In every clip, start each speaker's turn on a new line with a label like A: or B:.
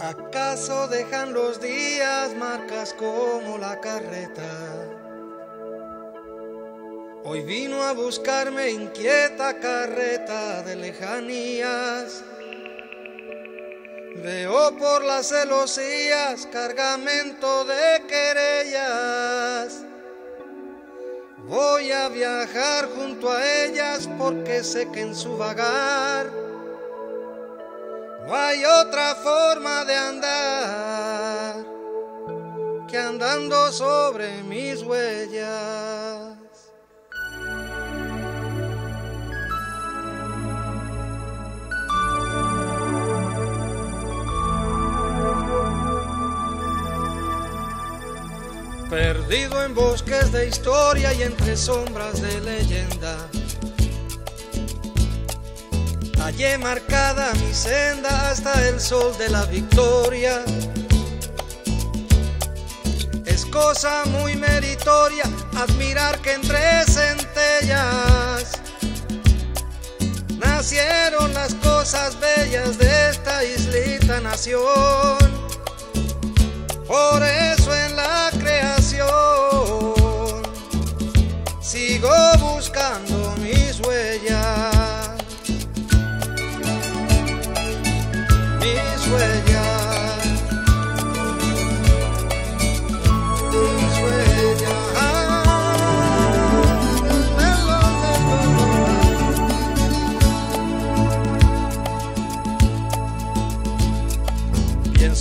A: ¿Acaso dejan los días marcas como la carreta? Hoy vino a buscarme inquieta carreta de lejanías. Veo por las celosías cargamento de querellas. Voy a viajar junto a ellas porque sé que en su vagar no hay otra forma de andar que andando sobre mis huellas. Perdido en bosques de historia y entre sombras de leyenda. Hallé marcada mi senda hasta el sol de la victoria. Es cosa muy meritoria admirar que entre centellas nacieron las cosas bellas de esta islita nación. Por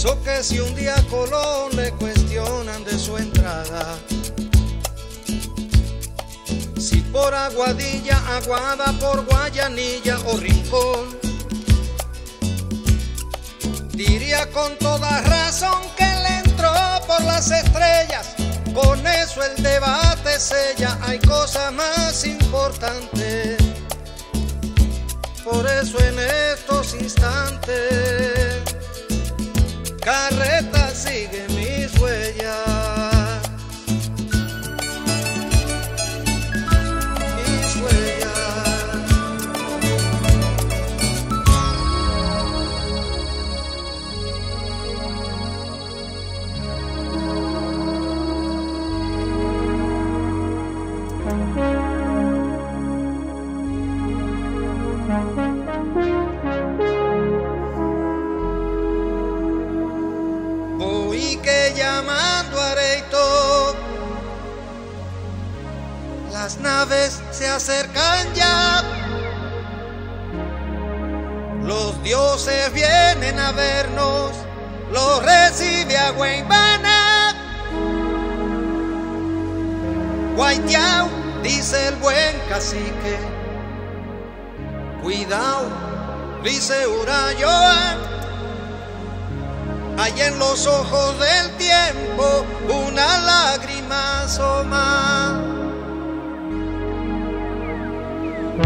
A: Pienso que si un día Colón le cuestionan de su entrada, si por Aguadilla, Aguada, por Guayanilla o Rincón, diría con toda razón que le entró por las estrellas. Con eso el debate sella, hay cosas más importantes. Por eso en estos las naves se acercan ya. Los dioses vienen a vernos, los recibe a Guaybana. Guaitiao, dice el buen cacique. Cuidado, dice Urayoa. Hay en los ojos del tiempo una lágrima asoma. Si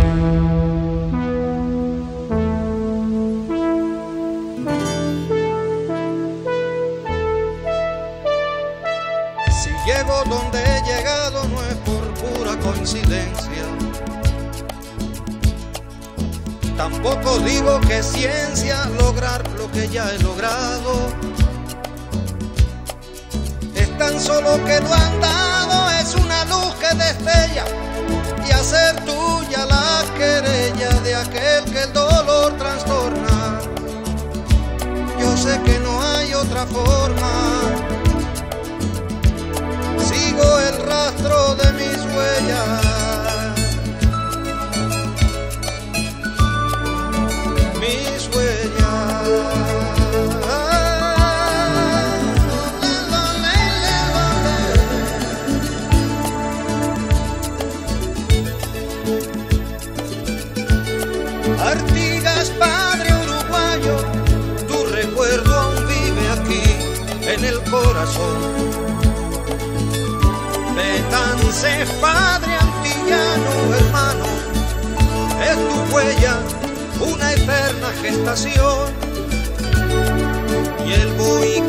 A: llego donde he llegado no es por pura coincidencia. Tampoco digo que es ciencia lograr lo que ya he logrado. Es tan solo que lo andado es destella y hacer tuya la querella de aquel que el dolor trastorna. Yo sé que no hay otra forma. Sigo el rastro de mis huellas. En el corazón. Betances, padre antillano, hermano, es tu huella una eterna gestación. Y el buey